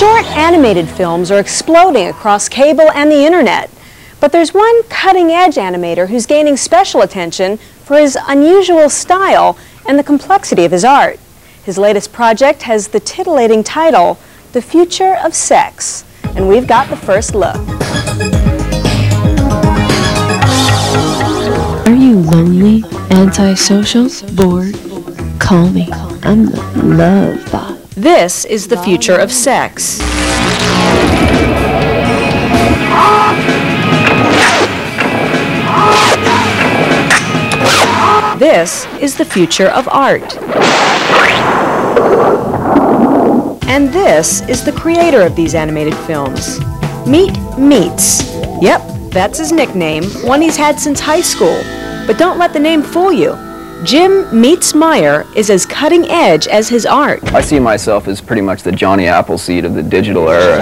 Short animated films are exploding across cable and the internet. But there's one cutting edge animator who's gaining special attention for his unusual style and the complexity of his art. His latest project has the titillating title, The Future of Sex. And we've got the first look. Are you lonely, antisocial, bored? Call me. I'm the love bot. This is the future of sex. This is the future of art. And this is the creator of these animated films. Meet Meats. Yep, that's his nickname, one he's had since high school. But don't let the name fool you. Jim Meats Meier is as cutting edge as his art. I see myself as pretty much the Johnny Appleseed of the digital era.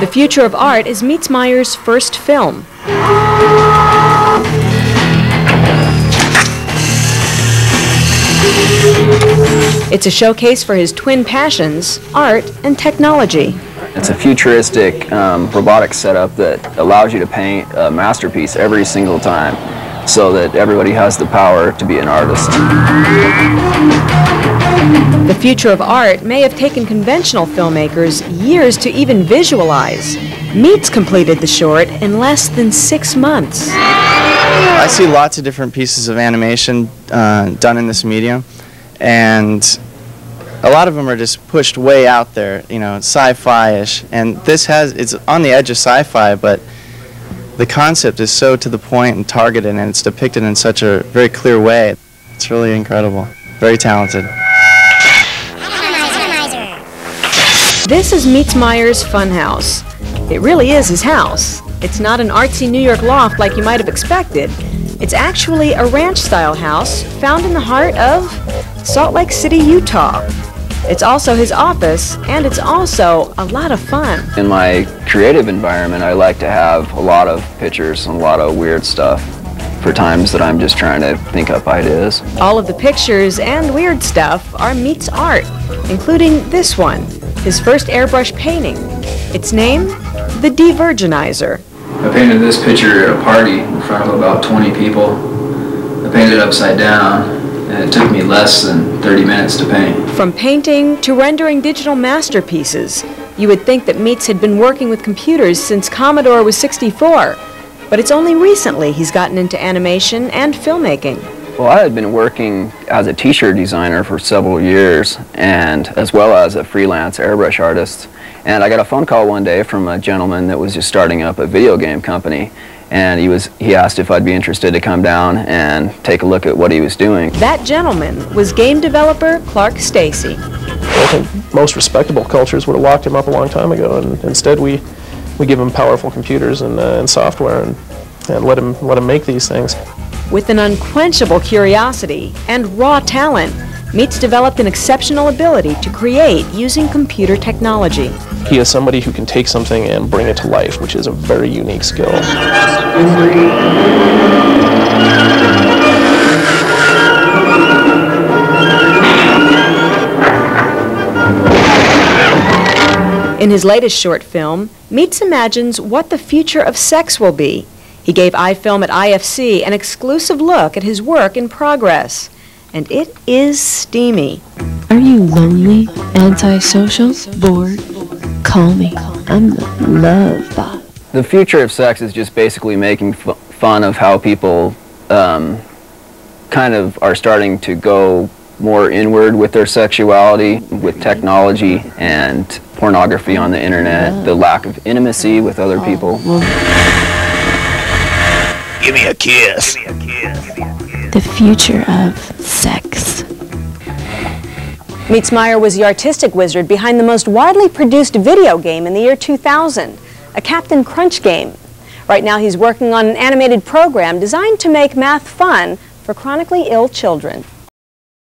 The Future of Art is Meats Meier's first film. It's a showcase for his twin passions, art and technology. It's a futuristic um, robotic setup that allows you to paint a masterpiece every single time so that everybody has the power to be an artist. The future of art may have taken conventional filmmakers years to even visualize. Meats completed the short in less than six months. I see lots of different pieces of animation uh, done in this medium, and a lot of them are just pushed way out there, you know, sci-fi-ish. And this has it's on the edge of sci-fi, but the concept is so to the point and targeted, and it's depicted in such a very clear way. It's really incredible. Very talented. This is Meats Meier's Funhouse. It really is his house. It's not an artsy New York loft like you might have expected. It's actually a ranch-style house found in the heart of Salt Lake City, Utah. It's also his office, and it's also a lot of fun. In my creative environment, I like to have a lot of pictures and a lot of weird stuff for times that I'm just trying to think up ideas. All of the pictures and weird stuff are Meats' art, including this one, his first airbrush painting. Its name, The Devirginizer. I painted this picture at a party in front of about 20 people. I painted it upside down, and it took me less than 30 minutes to paint. From painting to rendering digital masterpieces, you would think that Meats had been working with computers since Commodore was 64. But it's only recently he's gotten into animation and filmmaking. Well, I had been working as a t-shirt designer for several years and as well as a freelance airbrush artist. And I got a phone call one day from a gentleman that was just starting up a video game company and he was he asked if I'd be interested to come down and take a look at what he was doing. That gentleman was game developer Clark Stacy. I think most respectable cultures would have locked him up a long time ago, and instead we we give him powerful computers and, uh, and software and, and let him let him make these things. With an unquenchable curiosity and raw talent, Meats developed an exceptional ability to create using computer technology. He is somebody who can take something and bring it to life, which is a very unique skill. In his latest short film, Meats imagines what the future of sex will be. He gave iFilm at IFC an exclusive look at his work in progress. And it is steamy. Are you lonely, antisocial, bored? Call me. I'm the love bot. The future of sex is just basically making f- fun of how people um, kind of are starting to go more inward with their sexuality, with technology and pornography on the internet, the lack of intimacy with other people. Give me a kiss. The future of sex. Meats Meier was the artistic wizard behind the most widely produced video game in the year 2000, a Captain Crunch game. Right now he's working on an animated program designed to make math fun for chronically ill children.